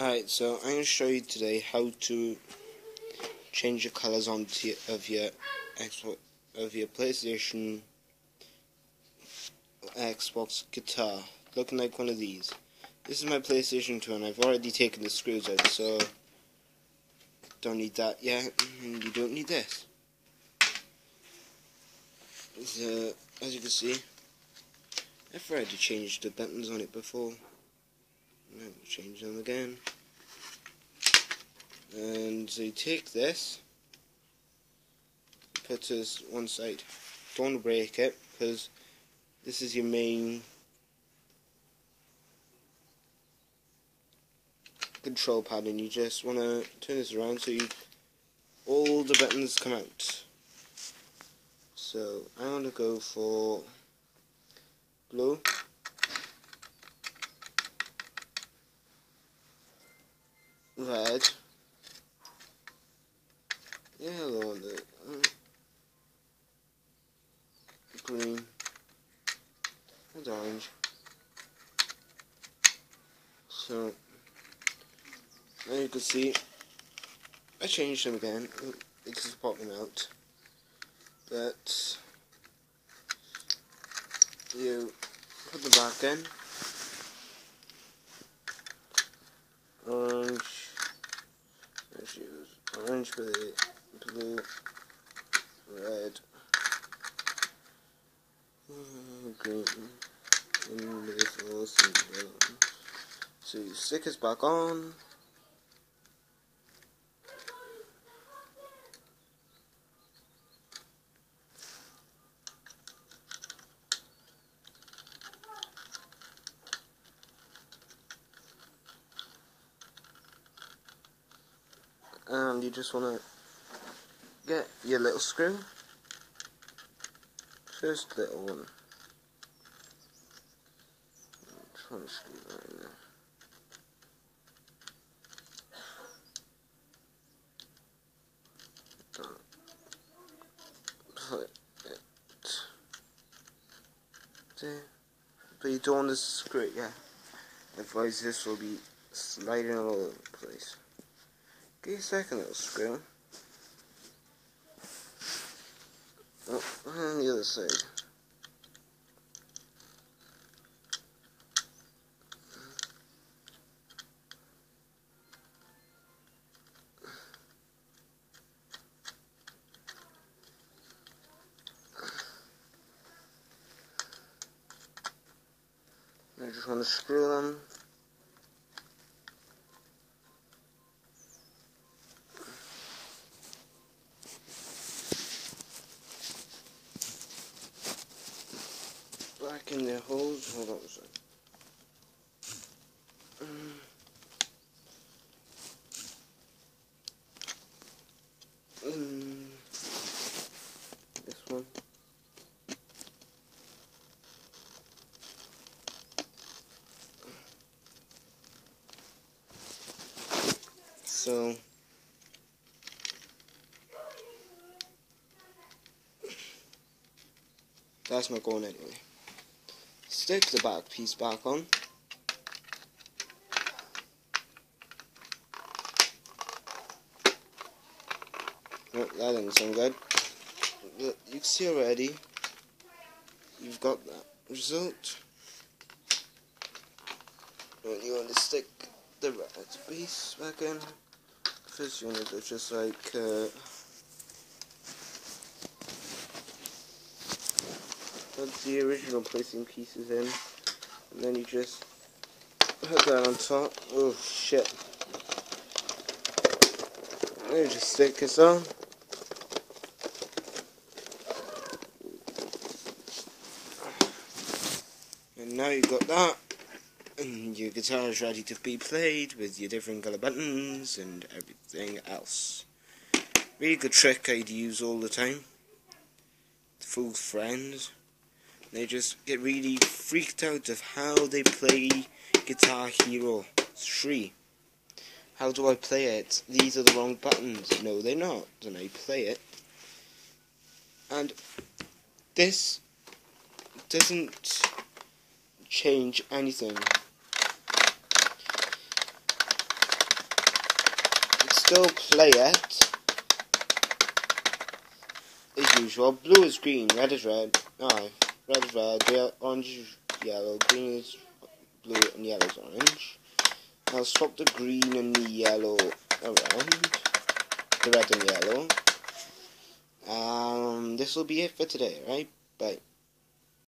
Alright, so I'm going to show you today how to change the colors on of your Xbox, of your PlayStation Xbox guitar, looking like one of these. This is my PlayStation 2 and I've already taken the screws out, so don't need that yet, and you don't need this. So, uh, as you can see, I've already changed the buttons on it before. Change them again. And so you take this, put this one side. Don't break it because this is your main control pad, and you just want to turn this around so you all the buttons come out. So I'm gonna go for blue. Red, yellow, the, green, and orange. So now you can see I changed them again. It's just popping out, but you put them back in. Orange orange with blue, red, green, and with awesome blue. So you stick this back on. And you just want to get your little screw. First little one. Trying to screw that in there. Put it there. But you don't want to screw it yeah. Otherwise this will be sliding all over the place Give second, little screw. Oh, on the other side. I just want to screw them Hold on a second. This one. So. That's not going anyway stick the back piece back on. Oh, that doesn't sound good. But you can see already, you've got that result. When you want to stick the red piece back in, first you want to do just like uh, put the original placing pieces in, and then you just put that on top. Oh shit. And you just stick this on. And now you've got that, and your guitar is ready to be played with your different colour buttons and everything else. Really good trick I'd use all the time. Fool friends. They just get really freaked out of how they play Guitar Hero 3. How do I play it? These are the wrong buttons. No, they're not. And I play it. And this doesn't change anything. still play it. As usual, blue is green, red is red. No, red is red, orange is yellow, green is blue, and yellow is orange. I'll swap the green and the yellow around. The red and yellow. Um, this will be it for today, right? Bye.